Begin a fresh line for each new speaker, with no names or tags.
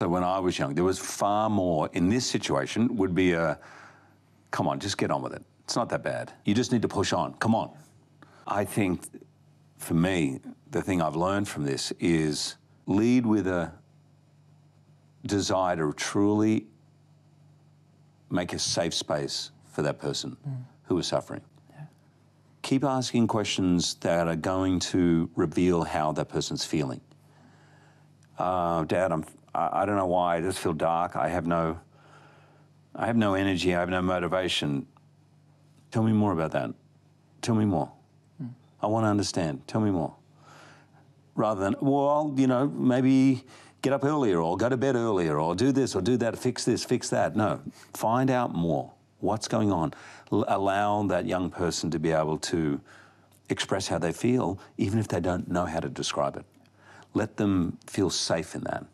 So when I was young, there was far more in this situation would be a come on, just get on with it. It's not that bad. You just need to push on. Come on. I think for me, the thing I've learned from this is lead with a desire to truly make a safe space for that person mm. who is suffering. Keep asking questions that are going to reveal how that person's feeling. Uh, Dad, I'm, I, I don't know why. I just feel dark. I have no, I have no energy. I have no motivation. Tell me more about that. Tell me more. I want to understand. Tell me more. Rather than, well, you know, maybe get up earlier or go to bed earlier or do this or do that, fix this, fix that. No, find out more. What's going on? L- allow that young person to be able to express how they feel, even if they don't know how to describe it. Let them feel safe in that.